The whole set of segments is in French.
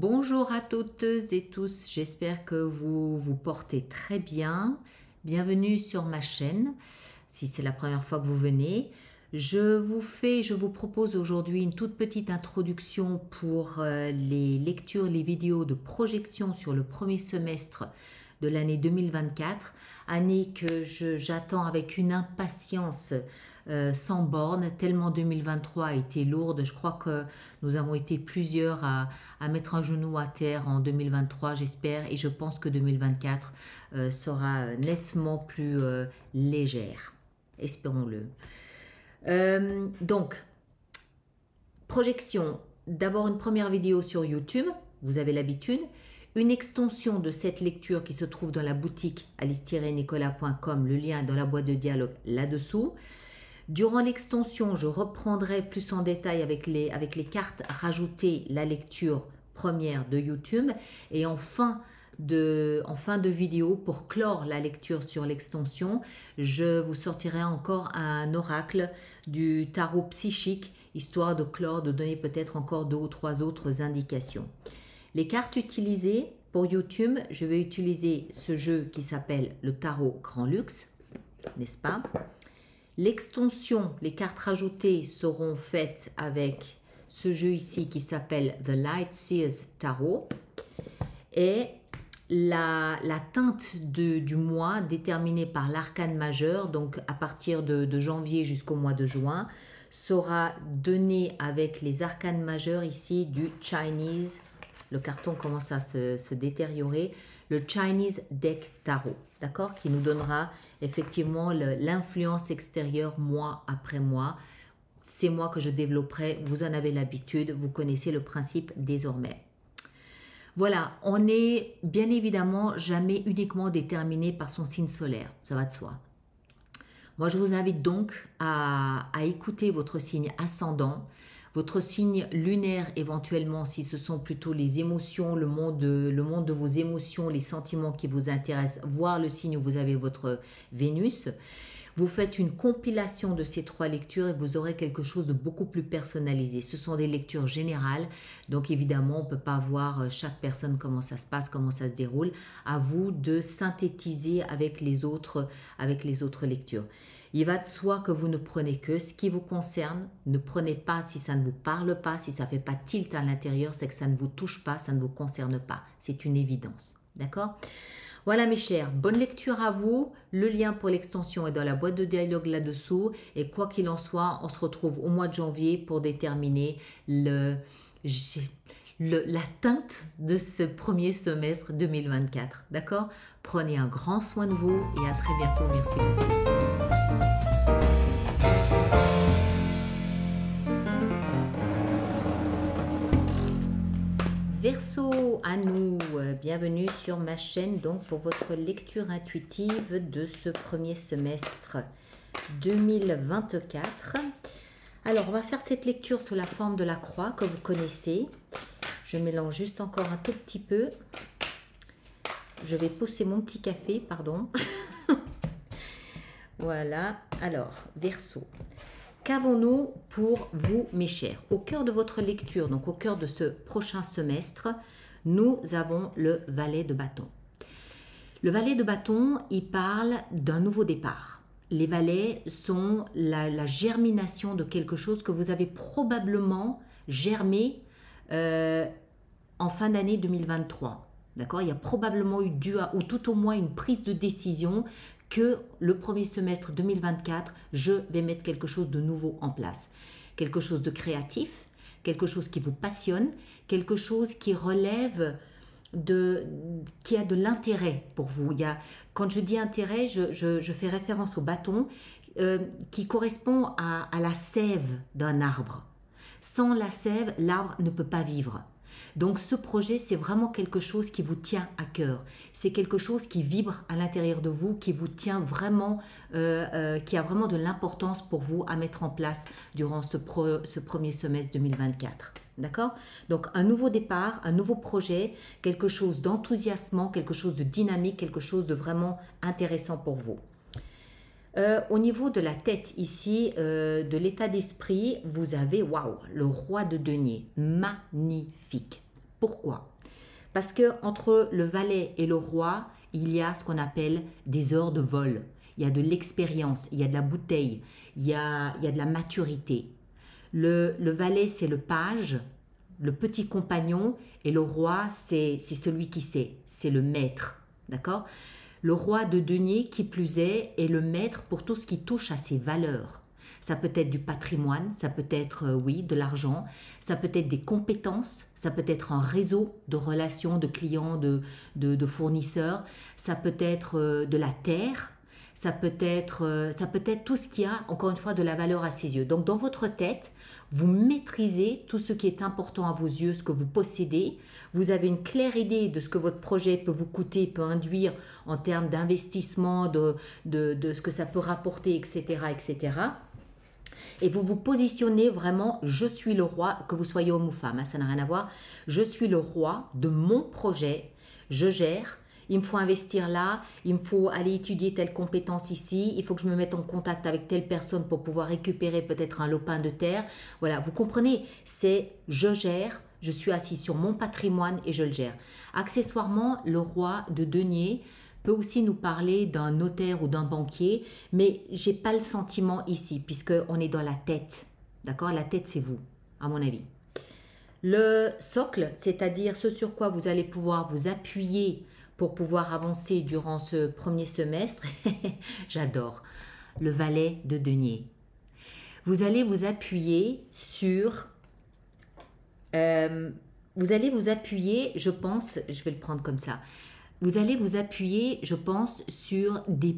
Bonjour à toutes et tous, j'espère que vous vous portez très bien. Bienvenue sur ma chaîne, si c'est la première fois que vous venez. Je vous fais, je vous propose aujourd'hui une toute petite introduction pour euh, les lectures, les vidéos de projection sur le premier semestre de l'année 2024, année que j'attends avec une impatience euh, sans borne, tellement 2023 a été lourde. Je crois que nous avons été plusieurs à, mettre un genou à terre en 2023, j'espère, et je pense que 2024 euh, sera nettement plus euh, légère. Espérons-le. donc, projection. D'abord une première vidéo sur YouTube, vous avez l'habitude une extension de cette lecture qui se trouve dans la boutique alice-nicolas.com, le lien dans la boîte de dialogue là-dessous. Durant l'extension, je reprendrai plus en détail avec les, avec les cartes rajoutées la lecture première de YouTube et en fin de, en fin de vidéo, pour clore la lecture sur l'extension, je vous sortirai encore un oracle du tarot psychique, histoire de clore, de donner peut-être encore deux ou trois autres indications. Les cartes utilisées pour YouTube, je vais utiliser ce jeu qui s'appelle le tarot Grand Luxe, n'est-ce pas? L'extension, les cartes rajoutées seront faites avec ce jeu ici qui s'appelle The Light Seers Tarot et la, teinte du mois déterminée par l'arcane majeur, donc à partir de, janvier jusqu'au mois de juin, sera donnée avec les arcanes majeurs ici du Chinese. Le carton commence à se, détériorer. Le Chinese Deck Tarot, d'accord Qui nous donnera effectivement l'influence extérieure mois après mois. C'est moi que je développerai, vous en avez l'habitude, vous connaissez le principe désormais. Voilà, on n'est bien évidemment jamais uniquement déterminé par son signe solaire, ça va de soi. Moi, je vous invite donc à écouter votre signe ascendant, votre signe lunaire éventuellement si ce sont plutôt les émotions, le monde, de vos émotions, les sentiments qui vous intéressent, voire le signe où vous avez votre Vénus. Vous faites une compilation de ces trois lectures et vous aurez quelque chose de beaucoup plus personnalisé. Ce sont des lectures générales, donc évidemment, on ne peut pas voir euh, chaque personne comment ça se passe, comment ça se déroule. À vous de synthétiser avec les autres, avec les autres lectures. Il va de soi que vous ne prenez que ce qui vous concerne. Ne prenez pas si ça ne vous parle pas, si ça ne fait pas tilt à l'intérieur, c'est que ça ne vous touche pas, ça ne vous concerne pas. C'est une évidence. D'accord? Voilà mes chers, bonne lecture à vous. Le lien pour l'extension est dans la boîte de dialogue là-dessous. Et quoi qu'il en soit, on se retrouve au mois de janvier pour déterminer le, la teinte de ce premier semestre 2024. D'accord? Prenez un grand soin de vous et à très bientôt. Merci beaucoup. Verseau à nous, bienvenue sur ma chaîne donc pour votre lecture intuitive de ce premier semestre 2024. Alors on va faire cette lecture sous la forme de la croix que vous connaissez. Je mélange juste encore un tout petit peu. Je vais pousser mon petit café, pardon. voilà, alors Verseau. Qu'avons-nous pour vous, mes chers? Au cœur de votre lecture, donc au cœur de ce prochain semestre, nous avons le valet de bâton. Le valet de bâton, il parle d'un nouveau départ. Les valets sont la, germination de quelque chose que vous avez probablement germé euh, en fin d'année 2023. D'accord? Il y a probablement eu dû, ou tout au moins une prise de décision que le premier semestre 2024, je vais mettre quelque chose de nouveau en place. Quelque chose de créatif, quelque chose qui vous passionne, quelque chose qui relève de, qui a de l'intérêt pour vous. Il y a, quand je dis intérêt, je, fais référence au bâton euh, qui correspond à la sève d'un arbre. Sans la sève, l'arbre ne peut pas vivre. Donc ce projet, c'est vraiment quelque chose qui vous tient à cœur. C'est quelque chose qui vibre à l'intérieur de vous, qui vous tient vraiment, euh, euh, qui a vraiment de l'importance pour vous à mettre en place durant ce, ce premier semestre 2024. D'accord? Donc un nouveau départ, un nouveau projet, quelque chose d'enthousiasmant, quelque chose de dynamique, quelque chose de vraiment intéressant pour vous. Euh, au niveau de la tête ici, de l'état d'esprit, vous avez, waouh, le roi de denier, magnifique Pourquoi? Parce que entre le valet et le roi, il y a ce qu'on appelle des heures de vol. Il y a de l'expérience, il y a de la bouteille, il y a, il y a de la maturité. Le, le valet, c'est le page, le petit compagnon, et le roi, c'est celui qui sait, c'est le maître. D'accord? Le roi de denier, qui plus est, est le maître pour tout ce qui touche à ses valeurs. Ça peut être du patrimoine, ça peut être, euh, oui, de l'argent, ça peut être des compétences, ça peut être un réseau de relations, de clients, de, de, fournisseurs, ça peut être euh, de la terre, ça peut être, euh, ça peut être tout ce qui a, encore une fois, de la valeur à ses yeux. Donc, dans votre tête, vous maîtrisez tout ce qui est important à vos yeux, ce que vous possédez. Vous avez une claire idée de ce que votre projet peut vous coûter, peut induire en termes d'investissement, de, de, de, ce que ça peut rapporter, etc., etc et vous vous positionnez vraiment, je suis le roi, que vous soyez homme ou femme, hein, ça n'a rien à voir, je suis le roi de mon projet, je gère, il me faut investir là, il me faut aller étudier telle compétence ici, il faut que je me mette en contact avec telle personne pour pouvoir récupérer peut-être un lopin de terre. Voilà, vous comprenez, c'est je gère, je suis assis sur mon patrimoine et je le gère. Accessoirement, le roi de denier, peut aussi nous parler d'un notaire ou d'un banquier, mais j'ai pas le sentiment ici, puisqu'on est dans la tête. D'accord? La tête, c'est vous, à mon avis. Le socle, c'est-à-dire ce sur quoi vous allez pouvoir vous appuyer pour pouvoir avancer durant ce premier semestre, j'adore, le valet de denier. Vous allez vous appuyer sur... Euh, vous allez vous appuyer, je pense, je vais le prendre comme ça, vous allez vous appuyer, je pense, sur des,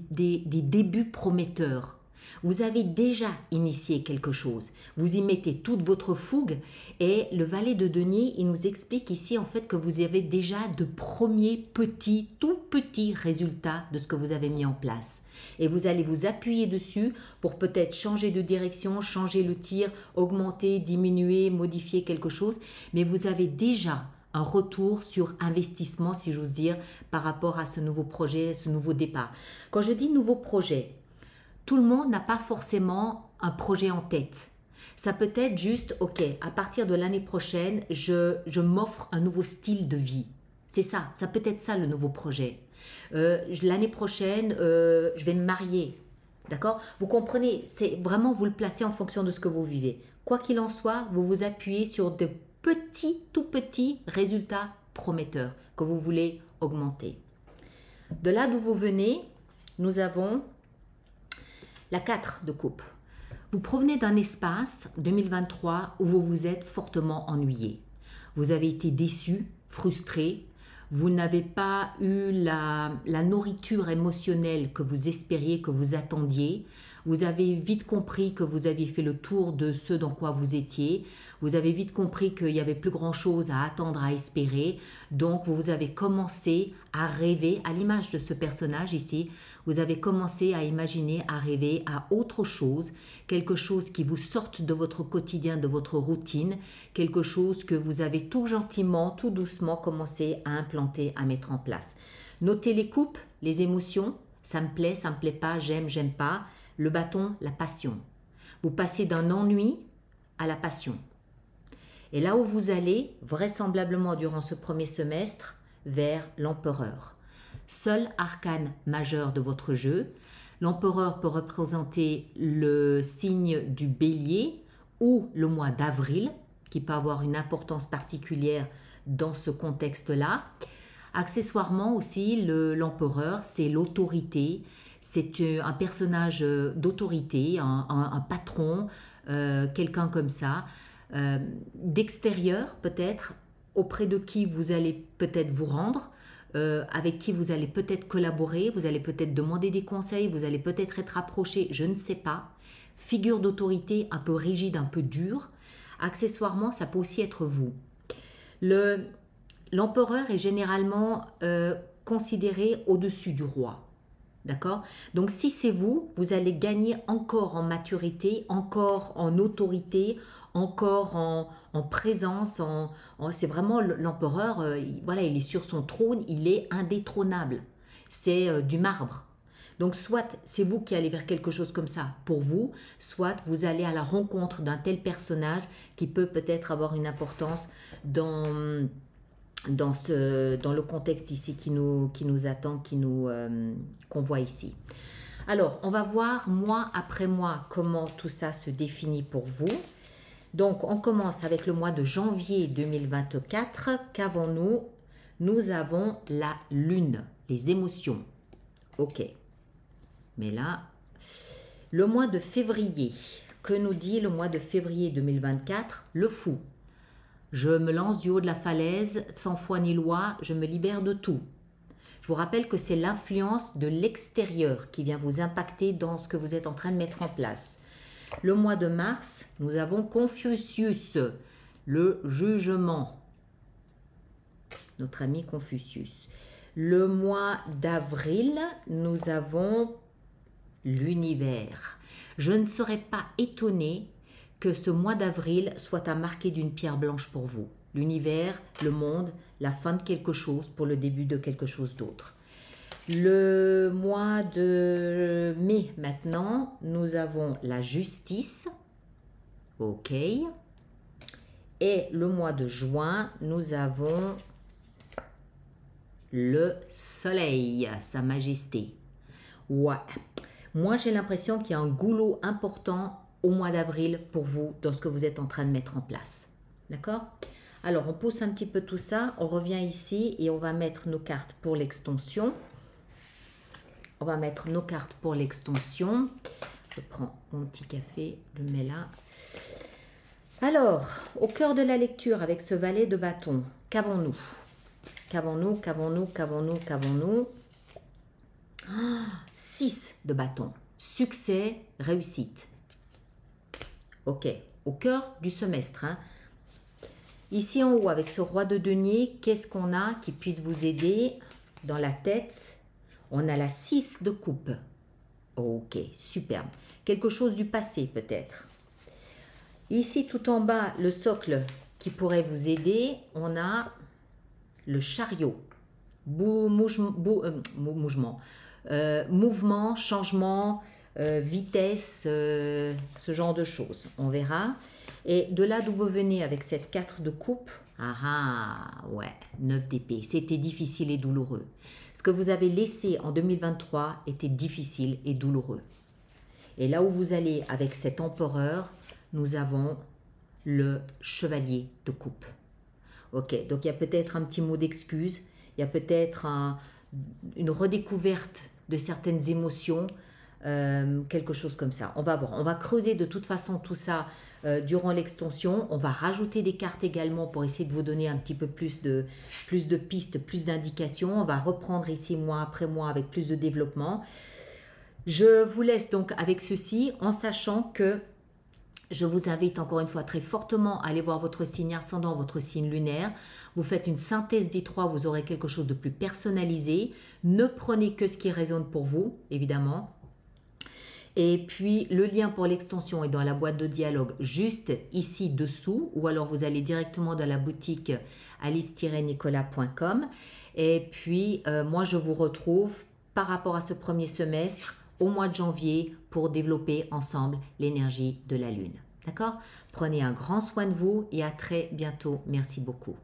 débuts prometteurs. Vous avez déjà initié quelque chose. Vous y mettez toute votre fougue et le valet de denier, il nous explique ici en fait que vous avez déjà de premiers petits, tout petits résultats de ce que vous avez mis en place. Et vous allez vous appuyer dessus pour peut-être changer de direction, changer le tir, augmenter, diminuer, modifier quelque chose. Mais vous avez déjà un retour sur investissement, si j'ose dire, par rapport à ce nouveau projet, ce nouveau départ. Quand je dis nouveau projet, tout le monde n'a pas forcément un projet en tête. Ça peut être juste, ok, à partir de l'année prochaine, je, je m'offre un nouveau style de vie. C'est ça, ça peut être ça le nouveau projet. Euh, l'année prochaine, euh, je vais me marier. D'accord? Vous comprenez, c'est vraiment vous le placez en fonction de ce que vous vivez. Quoi qu'il en soit, vous vous appuyez sur des petit, tout petit résultat prometteur que vous voulez augmenter. De là d'où vous venez, nous avons la 4 de coupe. Vous provenez d'un espace 2023 où vous vous êtes fortement ennuyé. Vous avez été déçu, frustré, vous n'avez pas eu la, la, nourriture émotionnelle que vous espériez, que vous attendiez. Vous avez vite compris que vous aviez fait le tour de ce dans quoi vous étiez. Vous avez vite compris qu'il n'y avait plus grand-chose à attendre, à espérer. Donc, vous avez commencé à rêver, à l'image de ce personnage ici, vous avez commencé à imaginer, à rêver à autre chose, quelque chose qui vous sorte de votre quotidien, de votre routine, quelque chose que vous avez tout gentiment, tout doucement commencé à implanter, à mettre en place. Notez les coupes, les émotions, ça me plaît, ça me plaît pas, j'aime, j'aime pas. Le bâton, la passion. Vous passez d'un ennui à la passion. Et là où vous allez, vraisemblablement durant ce premier semestre, vers l'empereur. Seul arcane majeur de votre jeu, l'empereur peut représenter le signe du bélier ou le mois d'avril, qui peut avoir une importance particulière dans ce contexte-là. Accessoirement aussi, l'empereur, c'est l'autorité, c'est euh, un personnage euh, d'autorité, un, patron, euh, quelqu'un comme ça. D'extérieur peut-être, auprès de qui vous allez peut-être vous rendre, avec qui vous allez peut-être collaborer, vous allez peut-être demander des conseils, vous allez peut-être être approché, je ne sais pas. Figure d'autorité un peu rigide, un peu dure. Accessoirement, ça peut aussi être vous. Le, l'empereur est généralement considéré au-dessus du roi. D'accord? Donc si c'est vous, vous allez gagner encore en maturité, encore en autorité, encore en, présence. En, c'est vraiment l'empereur, euh, voilà, il est sur son trône, il est indétrônable. C'est euh, du marbre. Donc soit c'est vous qui allez vers quelque chose comme ça pour vous, soit vous allez à la rencontre d'un tel personnage qui peut peut-être avoir une importance dans dans, le contexte ici qui nous, qui nous attend, qui nous, euh, qu'on voit ici. Alors, on va voir mois après mois comment tout ça se définit pour vous. Donc, on commence avec le mois de janvier 2024. Qu'avons-nous? Nous avons la lune, les émotions. Ok. Mais là, le mois de février, que nous dit le mois de février 2024 Le fou. Je me lance du haut de la falaise, sans foi ni loi, je me libère de tout. Je vous rappelle que c'est l'influence de l'extérieur qui vient vous impacter dans ce que vous êtes en train de mettre en place. Le mois de mars, nous avons Confucius, le jugement. Notre ami Confucius. Le mois d'avril, nous avons l'univers. Je ne serais pas étonnée que ce mois d'avril soit à marquer d'une pierre blanche pour vous. L'univers, le monde, la fin de quelque chose pour le début de quelque chose d'autre. Le mois de mai maintenant, nous avons la justice. OK. Et le mois de juin, nous avons le soleil, sa majesté. Ouais. Moi, j'ai l'impression qu'il y a un goulot important au mois d'avril pour vous dans ce que vous êtes en train de mettre en place. D'accord? Alors, on pousse un petit peu tout ça. On revient ici et on va mettre nos cartes pour l'extension. On va mettre nos cartes pour l'extension. Je prends mon petit café, le mets là. Alors, au cœur de la lecture avec ce valet de bâton, qu'avons-nous? Qu'avons-nous? Qu'avons-nous? Qu'avons-nous? Qu'avons-nous? 6 de bâton. Succès, réussite. Ok, au cœur du semestre. Hein. Ici en haut, avec ce roi de denier, qu'est-ce qu'on a qui puisse vous aider? Dans la tête On a la 6 de coupe. Ok, superbe. Quelque chose du passé peut-être. Ici tout en bas, le socle qui pourrait vous aider, on a le chariot. Euh, euh, mouvement, changement, euh, vitesse, euh, ce genre de choses. On verra. Et de là d'où vous venez avec cette 4 de coupe, ah ah, ouais, 9 d'épée, c'était difficile et douloureux. Ce que vous avez laissé en 2023 était difficile et douloureux. Et là où vous allez avec cet empereur, nous avons le chevalier de coupe. Ok, donc il y a peut-être un petit mot d'excuse, il y a peut-être une redécouverte de certaines émotions, euh, quelque chose comme ça. On va voir. On va creuser de toute façon tout ça euh, durant l'extension. On va rajouter des cartes également pour essayer de vous donner un petit peu plus de, plus de pistes, plus d'indications. On va reprendre ici mois après mois avec plus de développement. Je vous laisse donc avec ceci en sachant que je vous invite encore une fois très fortement à aller voir votre signe ascendant, votre signe lunaire. Vous faites une synthèse des trois, vous aurez quelque chose de plus personnalisé. Ne prenez que ce qui résonne pour vous, évidemment. Et puis le lien pour l'extension est dans la boîte de dialogue juste ici dessous ou alors vous allez directement dans la boutique alice-nicolas.com. Et puis euh, moi je vous retrouve par rapport à ce premier semestre au mois de janvier pour développer ensemble l'énergie de la Lune. D'accord? Prenez un grand soin de vous et à très bientôt. Merci beaucoup.